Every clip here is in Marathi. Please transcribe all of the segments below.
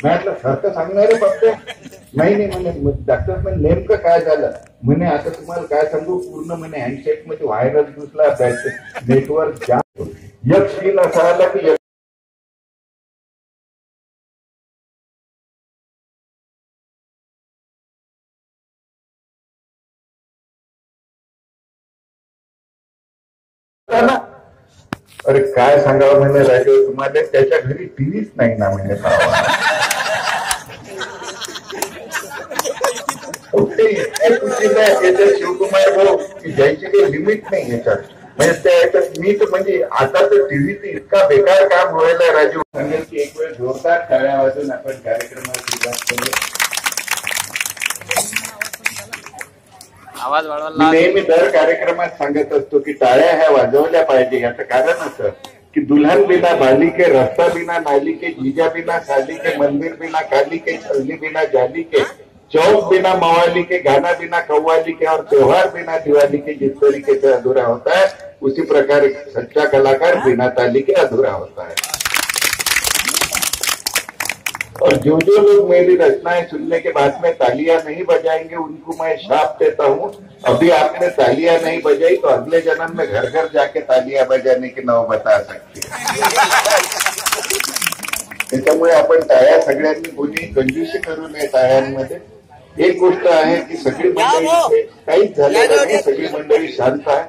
म्हटलं सारखं सांगणार आहे फक्त नाही नाही म्हणे डॉक्टर म्हणे नेमकं काय झालं? म्हणे आता तुम्हाला काय सांगू? पूर्ण म्हणे हँडशेकमध्ये व्हायरस घुसला नेटवर्क जास्त एक स्क्रीन असा आला की अरे काय सांगावं म्हणे राहिले तुम्हाला? त्याच्या घरी टीव्हीच नाही ना म्हणे भावा. ते इतके चुकीचं आहे याच्यात शिवकुमार भाऊ की ज्याची काही लिमिट नाही याच्यात म्हणजे त्या मी तर म्हणजे आता तर टीव्हीचं इतका बेकार काम व्हायला राजू सांगेल की एक वेळ जोरदार टाळ्या वाजून आपण कार्यक्रमात सुरुवात करू आवाज मी वाढवला नेहमी दर कार्यक्रमात सांगत असतो की टाळ्या ह्या वाजवल्या पाहिजे. याचं कारण असं की दुल्हन बिना के रस्ता बिना नाली के जीजा बिना साली के मंदिर बिना काली के छलनी बिना जाली के चौक बिना मवाली के, गाना बिना, कव्वाली के और त्योहार बिना दिवाली के जिस तरीके से अधूरा होता है, उसी प्रकार एक सच्चा कलाकार बिना ताली के अधूरा होता है। और जो जो लोग मेरी रचनाएँ सुनने के बाद में तालियाँ नहीं बजाएँगे, उनको मैं श्राप देता हूँ। अभी आपने तालियाँ नहीं बजाई तो अगले जन्म में घर घर जाके तालियाँ बजाने की नव बता सकते त्याच्यामुळे आपण टाळ्या सगळ्यांनी कोणी कंजूसी करू नये टाळ्यांमध्ये एक गोष्ट आहे की सगळी मंडळी इथे काहीच झालेलं नाही सगळी मंडळी शांत आहे.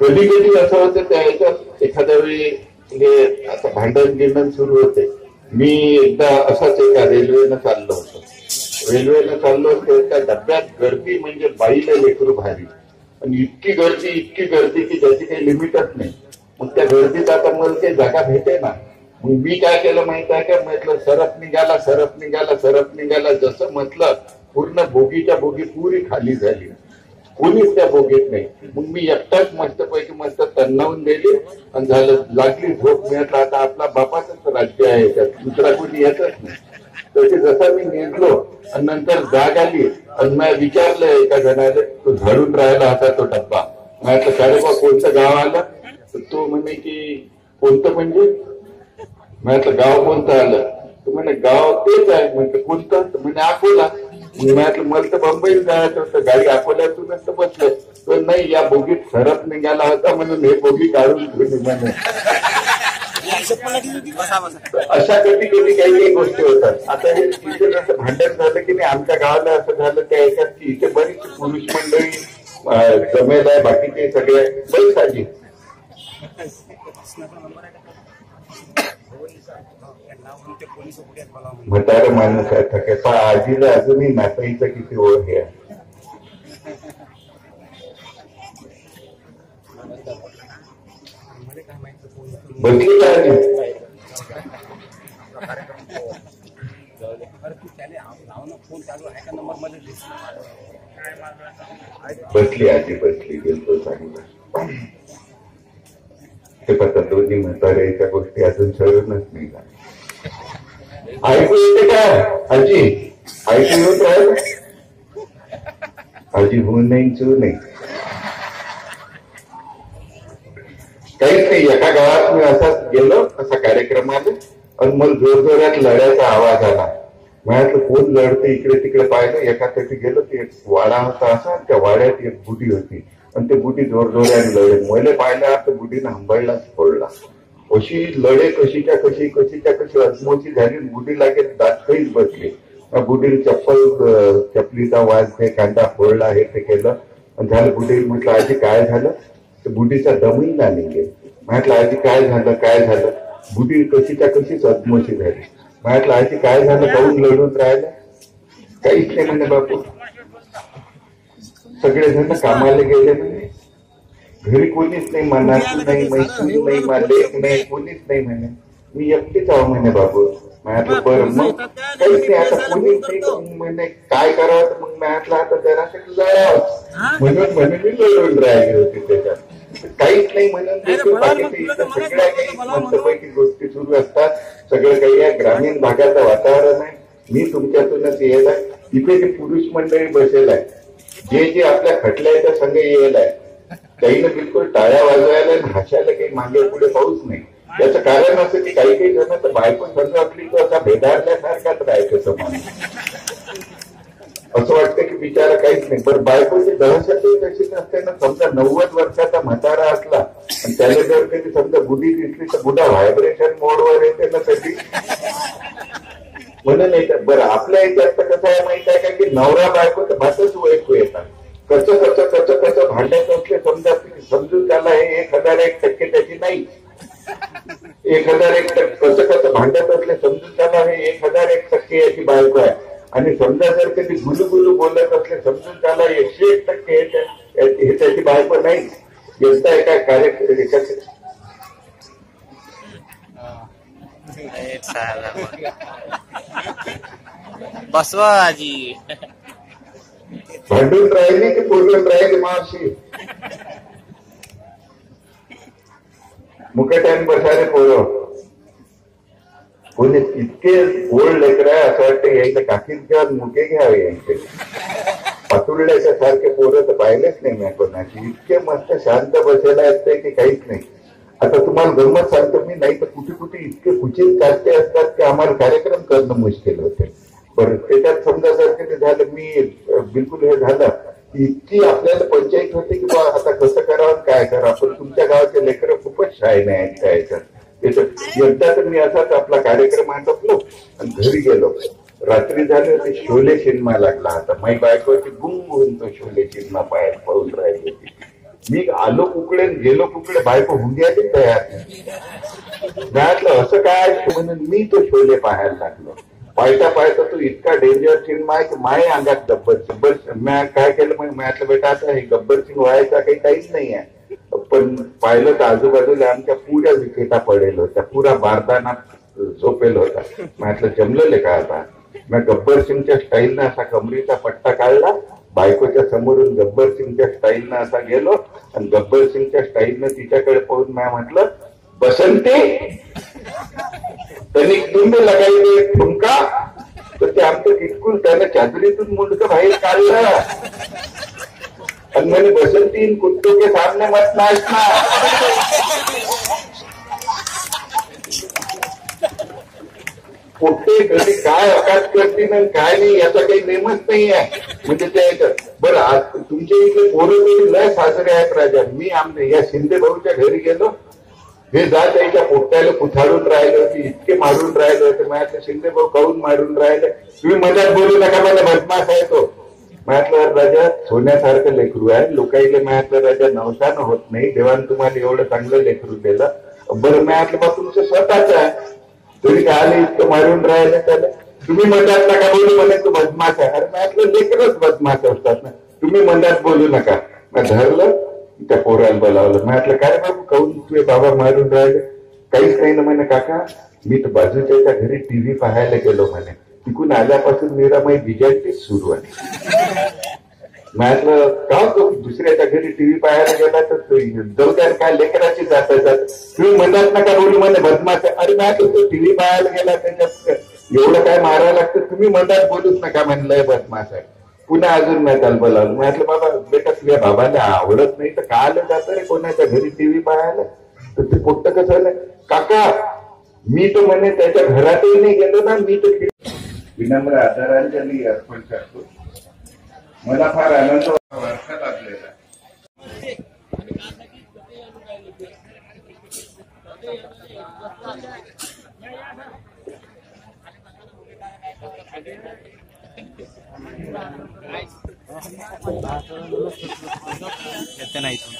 कधी कधी असं होतं त्या ह्याच्यात एखाद्या वेळी हे आता भांडण गिंडण सुरू होते. मी एकदा असाच एका रेल्वेनं चाललो होतो. रेल्वेनं चाललो होतो त्या डब्यात गर्दी म्हणजे बाईला लेकरू भारी. आणि इतकी गर्दी इतकी गर्दी की ज्याची काही लिमिटच नाही. मग त्या गर्दीत आता मला काही जागा भेटे ना मी काय केलं माहीत आहे का? म्हटलं सरप निघाला सरप निघाला सरप निघाला. जसं म्हटलं पूर्ण बोगीच्या बोगी पुरी खाली झाली. कोणीच त्या भोगीत नाही. मग मी एकटाच मस्तपैकी मस्त तन्नावून गेली आणि झालं लागली झोप. मिळत आता आपला बापाचंच राज्य आहे याच्यात दुसरा कोणी येतच नाही. तसे जसा मी निघलो आणि नंतर जाग आली आणि मी विचारलं एका जणाला तो झाडून राहिला होता तो डब्बा. म्हटलं साडेबा कोणतं गाव आलं? तर तो म्हणे की कोणतं म्हणजे म्हटलं गाव कोणतं आलं? तो म्हणे गाव तेच आहे. म्हटलं कोणतं? तर म्हणे अकोला. मी म्हटलं मला तर मुंबईला जायचं होतं. गाडी अकोल्यातूनच तर बसले. तो नाही या बोगीत सरप निघाला होता म्हणून हे बोगी काढून घेऊन म्हणे अशा कधी कधी काही काही गोष्टी होतात. आता हे तिथे जसं भांडण झालं की नाही आमच्या गावाला असं झालं त्या याच्यात की इथे बरीच पुरुष मंडळी जमेल आहे बाकीचे सगळे बरीच साजी म्हातार माणूस थके पण आजीला अजूनही नाताईचं किती ओळख आहे? आजी? बसली आजी बसली गेलतो चांगलं. ते पता दोन्ही म्हाताऱ्याच्या गोष्टी अजून ठरूनच नाही झाल्या. ऐकू येते का? आजी ऐकू येत आहे आजी होऊन नाही चूर नाही. काहीच नाही एका गावात मी असाच गेलो असा कार्यक्रमाला आणि मला जोरजोरात लढ्याचा आवाज आला. म्हणाल कोण लढते इकडे तिकडे पाहिलं एका तिथे गेलो ते एक वाडा होता असा त्या वाड्यात एक बुटी होती. आणि ते बुटी जोरजोऱ्याने लढले. मैले मले पाहिलं तर बुटीनं हंबळलाच फोडला. अशी लढे कशीच्या कशी कशीच्या कशी अजमोची झाली गुडी लागेल दात बसली. मग चप्पल चपलीचा वाज ते कांदा फोडला हे ते केलं. आणि झालं बुडीला म्हटलं आजी काय झालं? तर बुडीचा दमही ना निघे म्हटलं आजी काय झालं काय झालं? बुडी कशीच्या कशीच अजमोशी झाली. म्हटलं आजी काय झालं काहून लढून राहिलं? काहीच नाही म्हणे बापू. सगळेजण कामाला गेले म्हणे. घरी कोणीच नाही मनात नाही मैत्री नाही मालेक नाही कोणीच नाही म्हणे. मी एकटीच आहो म्हणे बाबू. म्हटलं बरं मग काहीच नाही आता कोणीच नाही म्हणे काय करावं तर मग म्हटलं आता जरासाठी जावं म्हणून म्हणे मी लढून राहिली होती त्याच्यात. काहीच नाही म्हणून सगळ्या काही मस्तपैकी गोष्टी सुरू असतात. सगळं काही या ग्रामीण भागाचं वातावरण आहे. मी तुमच्यातूनच येत आहे. इथे जे पुरुष मंडळी बसेल आहे जे जे आपल्या खटल्याच्या संघ येईल आहे त्याईनं बिलकुल टाळ्या वाजवायला आणि काही मागे पुढे पाहूच नाही. याचं कारण असं की काही काही जण तर बायको संघ आपली तो असा भेदारल्यासारखाच राहायचं समान असं वाटतं की बिचारा काहीच नाही. पण बायकोची दहशतही तशी नसते ना. समजा नव्वद वर्षाचा म्हातारा असला आणि त्याला जर कधी समजा बुधी दिसली तर बुधा व्हायब्रेशन मोडवर येते ना त्याची म्हणून येतात बरं आपल्या याच्यात कसं आहे माहीत आहे का की नवरा बायको तर भातच ओळखू येतात. कसं कसं कसं कसं भांडत असले समजा समजून त्याला हे एक हजार एक टक्के त्याची नाही. एक हजार एक टक्के कसं कसं भांड्यात असले समजून त्याला हे एक हजार एक टक्के याची बायको आहे. आणि समजा जर कधी गुलू गुलू बोलत असले समजून त्याला एकशे एक टक्के हे त्याची बायको नाही. यांचा एका कार्य एका- बसवा आजी. भांडून राहिली की पूर्ण राहिली मावशी मुकट्यान बसारे पोरं कोणी इतके ओल्ड लेकर आहे असं वाटतं यायचं काकीत घ्या मुके घ्यावे यांचे पातुरल्याच्या सारखे पोरं तर पाहिलेच नाही मी कोणाची इतके मस्त शांत बसायला असते की काहीच नाही। आता तुम्हाला गमत सांगतो मी नाही तर कुठे कुठे इतके कुचित चालते असतात की आम्हाला कार्यक्रम करणं मुश्किल होते। पण त्याच्यात समजा जर ते झालं मी बिलकुल हे झालं. की इतकी आपल्याला पंचायत होते की बा आता कसं करावं काय करा पण तुमच्या गावाचे लेकरं खूपच शाळेने आहेत त्या याच्यात. एकदा तर मी असाच आपला कार्यक्रम आटपलो आणि घरी गेलो. रात्री झाले ते शोले सिनेमा लागला होता. माई बायकोची गुंग होऊन तो शोले सिनेमा बाहेर पाहून राहिली होती. मी आलो कुकडे गेलो कुकडे बायको हुंड्याची तयार. नाही असं काय? म्हणून मी तो शोले पाहायला लागलो. पाहता पाहता तो इतका डेंजर सिनेमा माय की माय अंगात गब्बर गब्बर मी काय केलं मग म्हटलं बेटा आता हे गब्बर सिंग व्हायचा काही काहीच नाही आहे पण पाहिलं तर आजूबाजूला आमच्या पुऱ्या विकेटा पडेल होत्या. पुरा भारताना झोपेल होता. म्हटलं जमलेले का आता? मी गब्बर सिंगच्या स्टाईलनं असा कमरीचा पट्टा काढला. बायकोच्या समोरून गब्बर सिंगच्या स्टाईलनं असा गेलो. आणि गब्बर सिंगच्या स्टाईलनं तिच्याकडे पाहून मी म्हटलं बसंती! त्यांनी कुंड लगायले ठुमका तर ते आमचं किटकून त्यानं चादरीतून मुंडकं बाहेर काढलं. आणि म्हणे बसंती कुत्तों के सामने मत नाचना. कुठे कधी काय अकात करते ना काय नाही याचा काही नेमच नाही आहे. म्हणजे त्या याच्यात बरं आज तुमच्या इथे पोरं तरी लय साजरे आहेत राजा. मी आमच्या या शिंदे भाऊच्या घरी गेलो. हे जा त्यांच्या पोट्याला कुथाडून राहिलं की इतके मारून राहिलं तर माझ्या शिंदे भाऊ काऊन मारून राहिले? तुम्ही मजात बोलू नका मला बदमाश आहे तो म्हटलं राजा सोन्यासारखं लेकरू आहे. लोकाईले म्हटलं राजा नवशान होत नाही. देवान तुम्हाला एवढं चांगलं लेकरू दिलं. बरं म्हटलं बा तुमचं स्वतःच आहे. तुम्ही काय आले इतकं मारून राहिले त्याला? तुम्ही मधात नका बोलू म्हणे तू बदमाश आहे अरे म्हटलं लेकरच बदमाश असतात ना. तुम्ही मधात बोलू नका. मग धरलं त्या पोराला बोलावलं. म्हटलं काय बाबू काऊन तुझे बाबा मारून राहिले? काहीच नाही ना म्हणे काका. मी तर बाजूच्या एका घरी टीव्ही पाहायला गेलो म्हणे. तिकून आल्यापासून निरामय बिजाटीच सुरू आहे. म्हटलं का तो दुसऱ्याच्या घरी टीव्ही पाहायला गेला तर जाऊ द्या काय लेकराची जात जात तुम्ही म्हणतात नका बोलू म्हणे बदमाश आहे. अरे नाही तो टीव्ही पाहायला गेला त्याच्यात. एवढं काय मारायला लागतं? तुम्ही म्हणतात बोलूच नका म्हणलंय बदमाश आहे. पुन्हा अजून मी त्याला बोलावलं म्हटलं बाबा बेटा तुझ्या बाबाला आवडत नाही तर का आलं रे कोणाच्या घरी टीव्ही पाहायला? तर ते पोट्ट कसं झालं काका मी तर म्हणे त्याच्या घरातही नाही गेलो ना मी तर विनम्र आदरांजली अर्पण करतो. मला फार आनंद वारसा लाभलेला Thank you. ಎತ್ತನಾಯ್ತು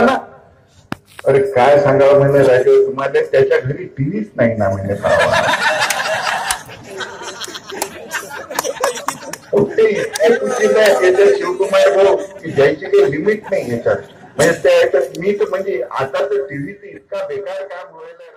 ना अरे काय सांगावं म्हणजे राजे तुम्हाला त्याच्या घरी टीव्हीच नाही ना म्हणजे ते शिवकुमार भाऊ की ज्याची काही लिमिट नाही याच्यात. म्हणजे त्या याच्यात मी तर म्हणजे आता तर टीव्हीचं इतका बेकार काम व्हायला